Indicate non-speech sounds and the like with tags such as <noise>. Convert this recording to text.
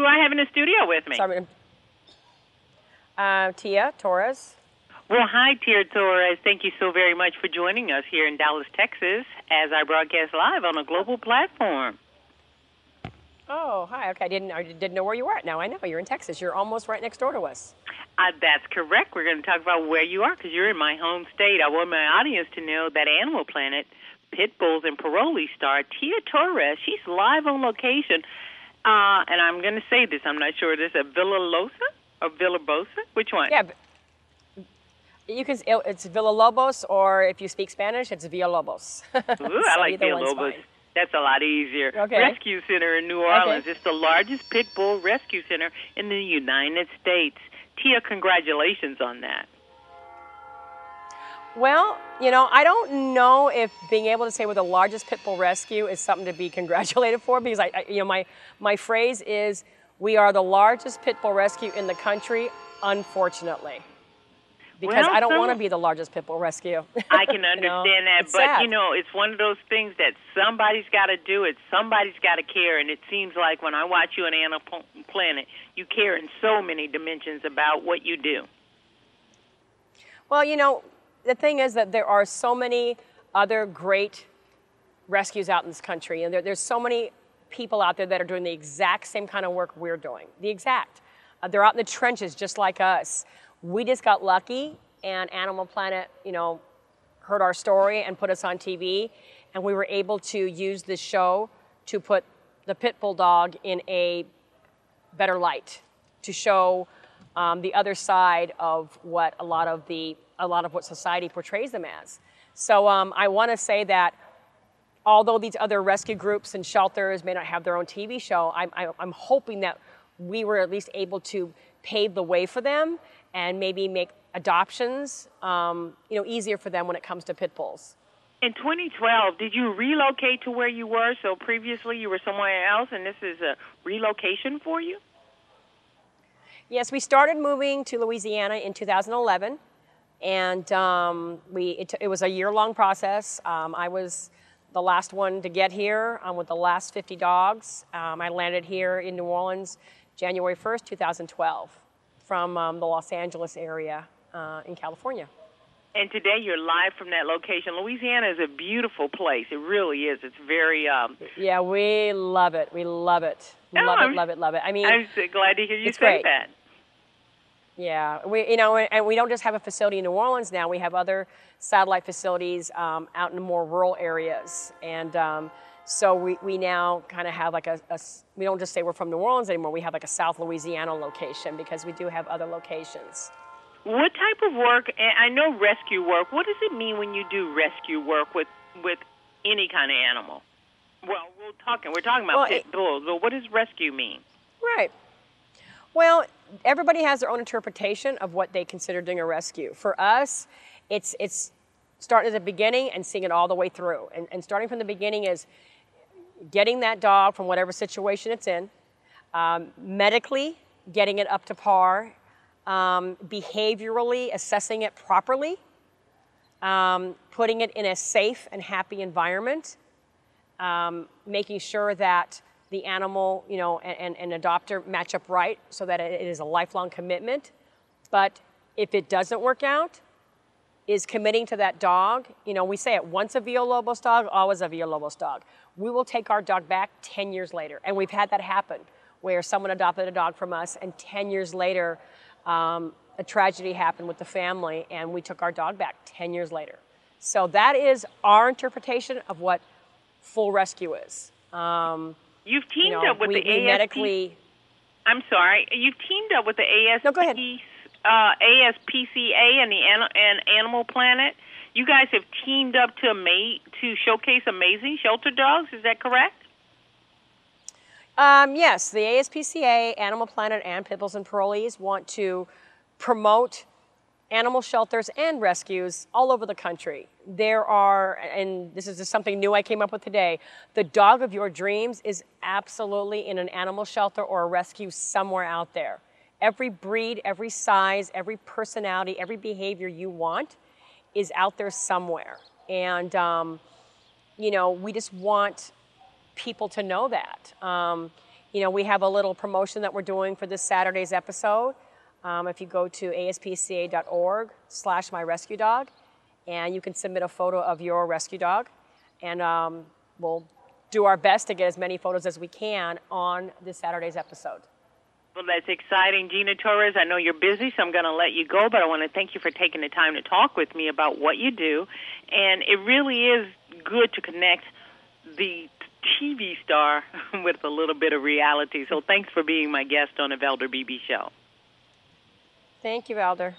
do I have in the studio with me? Sorry. Uh, Tia Torres. Well, hi, Tia Torres. Thank you so very much for joining us here in Dallas, Texas, as I broadcast live on a global platform. Oh, hi. Okay, I didn't I didn't know where you were at. Now I know you're in Texas. You're almost right next door to us. Uh, that's correct. We're going to talk about where you are because you're in my home state. I want my audience to know that Animal Planet Pit Bulls and Parolees star Tia Torres. She's live on location, uh, and I'm going to say this. I'm not sure. This is Villalobos or Villabosa? Which one? Yeah. You can. It's Villalobos, or if you speak Spanish, it's Villalobos. <laughs> Ooh, so I like Villalobos. That's a lot easier. Okay. Rescue Center in New Orleans. Okay. It's the largest pit bull rescue center in the United States. Tia, congratulations on that. Well, you know, I don't know if being able to say we're the largest pit bull rescue is something to be <laughs> congratulated for because I, I you know, my my phrase is we are the largest pit bull rescue in the country, unfortunately. Because Well, I don't some- want to be the largest pit bull rescue. <laughs> I can You know, understand that, but sad. you know, it's one of those things that somebody's got to do it. Somebody's got to care, and it seems like when I watch you on Animal Planet, you care in so many dimensions about what you do. Well, you know, the thing is that there are so many other great rescues out in this country, and there, there's so many people out there that are doing the exact same kind of work we're doing. The exact. Uh, they're out in the trenches just like us. We just got lucky, and Animal Planet, you know, heard our story and put us on TV, and we were able to use this show to put the pit bull dog in a better light to show um, the other side of what a lot of the a lot of what society portrays them as. So um, I want to say that although these other rescue groups and shelters may not have their own TV show, I'm, I- I'm hoping that we were at least able to pave the way for them and maybe make adoptions, um, you know, easier for them when it comes to pit bulls. In 2012, did you relocate to where you were? So previously you were somewhere else, and this is a relocation for you? Yes, we started moving to Louisiana in 2011, and um, we it, it was a year-long process. Um, I was the last one to get here um, with the last 50 dogs. Um, I landed here in New Orleans January 1st, 2012, from um, the Los Angeles area uh, in California. And today you're live from that location. Louisiana is a beautiful place. It really is. It's very. Um, Yeah, we love it. We love it. Oh, love I'm- it, love it, love it. I mean, I'm so glad to hear you say great. that. Yeah, we you know, and we don't just have a facility in New Orleans now. We have other satellite facilities um, out in the more rural areas, and um, so we, we now kind of have like a we don't just say we're from New Orleans anymore. We have like a South Louisiana location because we do have other locations. What type of work? and I know rescue work. What does it mean when you do rescue work with with any kind of animal? Well, we're talking. We're talking about Well, pit bulls, but what does rescue mean? Right. Well, everybody has their own interpretation of what they consider doing a rescue. For us, it's it's starting at the beginning and seeing it all the way through. And, and starting from the beginning is getting that dog from whatever situation it's in, um, medically getting it up to par, um, behaviorally assessing it properly, um, putting it in a safe and happy environment, um, making sure that the animal, you know, and, and, and adopter match up right so that it is a lifelong commitment. But if it doesn't work out, is committing to that dog. You know, we say it once a Villalobos dog, always a Villalobos dog. We will take our dog back 10 years later. And we've had that happen where someone adopted a dog from us, and 10 years later, um, a tragedy happened with the family, and we took our dog back 10 years later. So that is our interpretation of what full rescue is. Um, You've teamed you know, up with we, the we medically. I'm sorry. You've teamed up with the ASP, No, go ahead. Uh, ASPCA and the and Animal Planet. You guys have teamed up to ama- to showcase amazing shelter dogs. Is that correct? Um, yes, the ASPCA, Animal Planet, and Pitbulls and Parolees want to promote animal shelters and rescues all over the country. There are, and this is just something new I came up with today, the dog of your dreams is absolutely in an animal shelter or a rescue somewhere out there. Every breed, every size, every personality, every behavior you want is out there somewhere. And, um, you know, we just want people to know that. Um, you know, we have a little promotion that we're doing for this Saturday's episode. Um, if you go to aspca.org slash my rescue dog, and you can submit a photo of your rescue dog, and um, we'll do our best to get as many photos as we can on this Saturday's episode. Well, that's exciting. Gina Torres, I know you're busy, so I'm going to let you go, but I want to thank you for taking the time to talk with me about what you do. And it really is good to connect the TV star <laughs> with a little bit of reality. So thanks for being my guest on the Valder Beebe Show. Thank you, Valder.